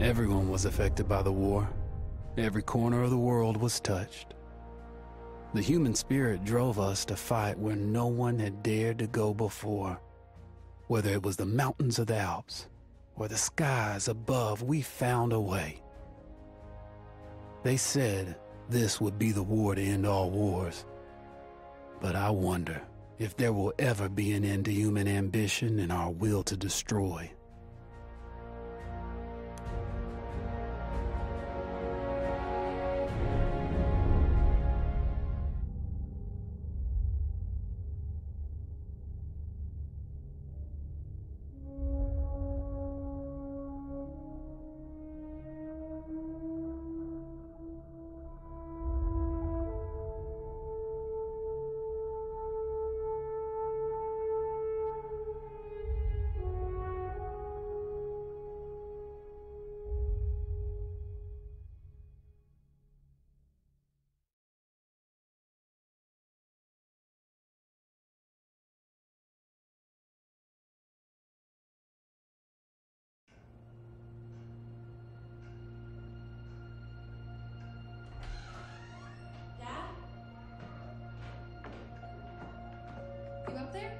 Everyone was affected by the war. Every corner of the world was touched. The human spirit drove us to fight where no one had dared to go before. Whether it was the mountains of the Alps or the skies above, we found a way. They said this would be the war to end all wars. But I wonder if there will ever be an end to human ambition and our will to destroy. Up there?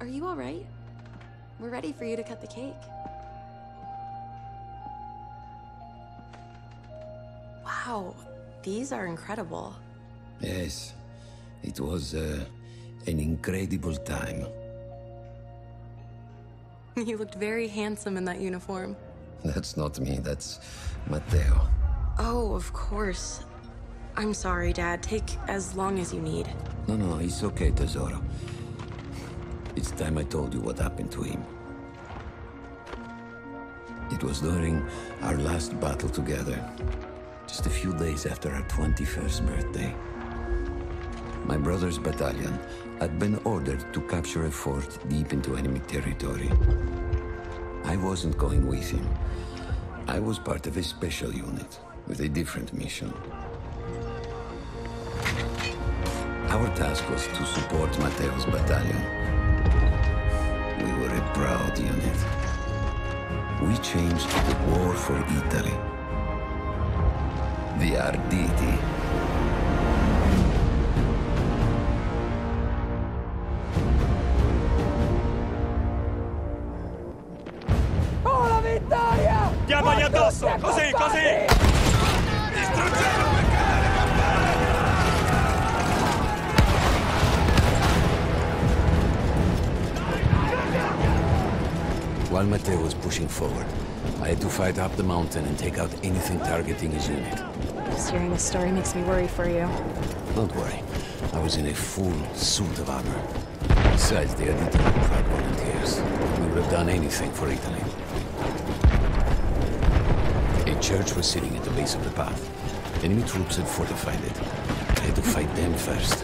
Are you all right? We're ready for you to cut the cake. Wow, these are incredible. Yes, it was uh, an incredible time. You looked very handsome in that uniform. That's not me, that's Matteo. Oh, of course. I'm sorry, Dad. Take as long as you need. No, no, it's okay, Tesoro. It's time I told you what happened to him. It was during our last battle together, just a few days after our 21st birthday. My brother's battalion had been ordered to capture a fort deep into enemy territory. I wasn't going with him. I was part of a special unit with a different mission. Our task was to support Matteo's battalion. We were a proud unit. We changed the war for Italy. The Arditi. Diamogli addosso! Così, così! While Matteo was pushing forward, I had to fight up the mountain and take out anything targeting his unit. Just hearing this story makes me worry for you. Don't worry, I was in a full suit of armor. Besides, the Arditi were proud volunteers. We would have done anything for Italy. A church was sitting at the base of the path. Enemy troops had fortified it. I had to fight them first.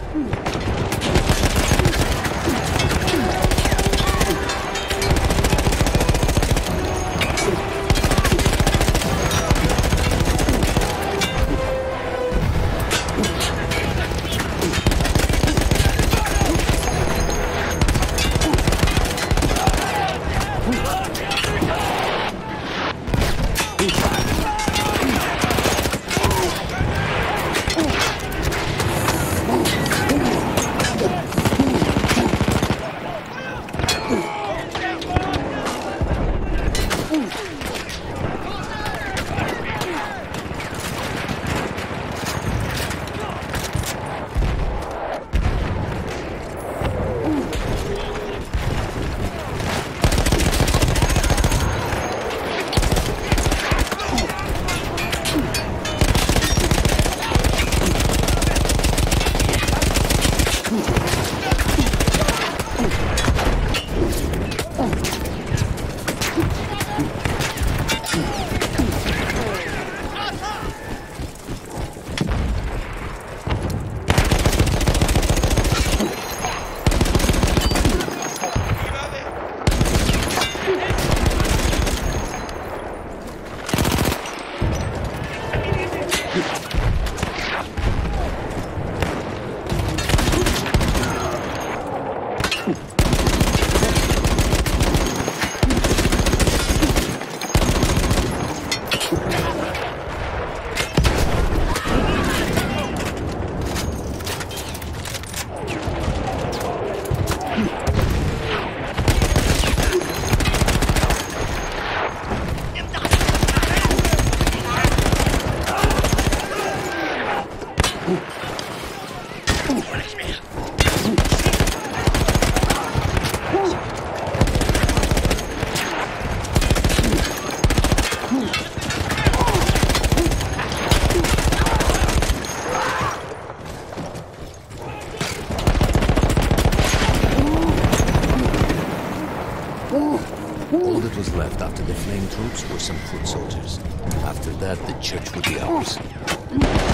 Was left after the flame troops were some foot soldiers. After that, the church would be ours. Oh,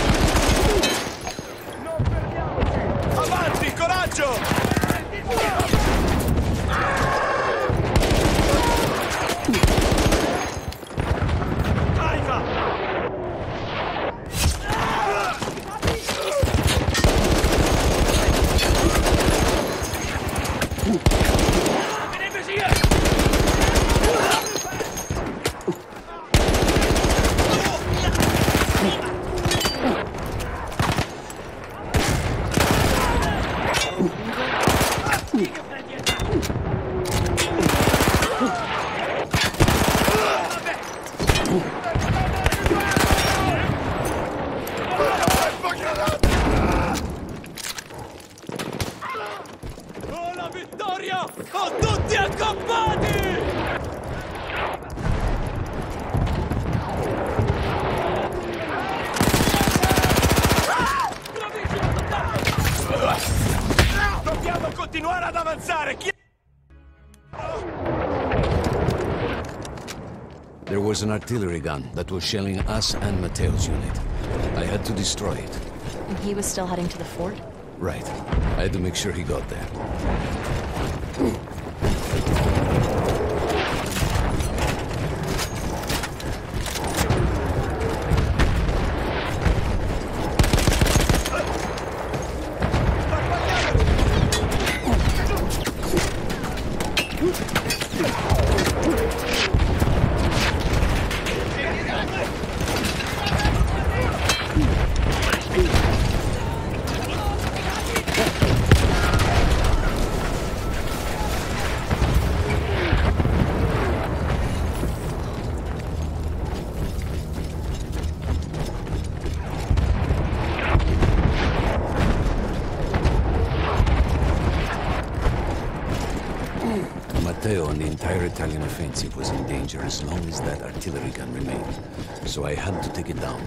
continuare ad avanzare! Chi- There was an artillery gun that was shelling us and Matteo's unit. I had to destroy it. And he was still heading to the fort? Right. I had to make sure he got there. Italian offensive was in danger as long as that artillery gun remained. So I had to take it down.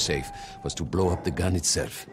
Safe was to blow up the gun itself.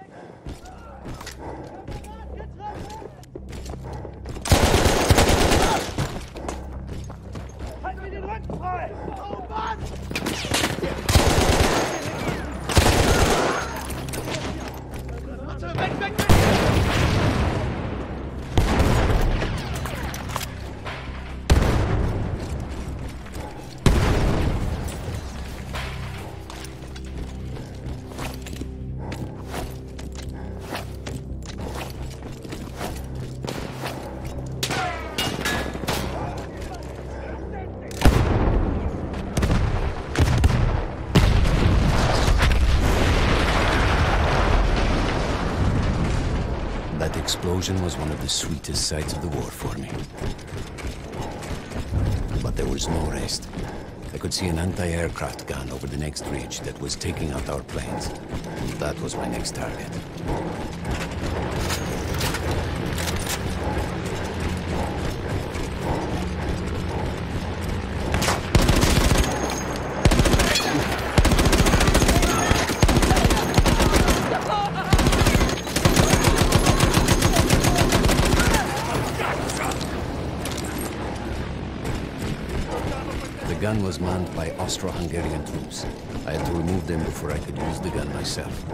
Explosion was one of the sweetest sights of the war for me. But there was no rest. I could see an anti-aircraft gun over the next ridge that was taking out our planes. That was my next target. The gun was manned by Austro-Hungarian troops. I had to remove them before I could use the gun myself.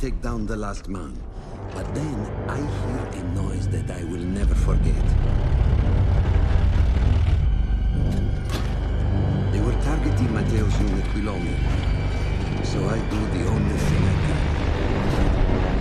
take down the last man. But then I hear a noise that I will never forget. They were targeting Matteo's unit below me. So I do the only thing I can.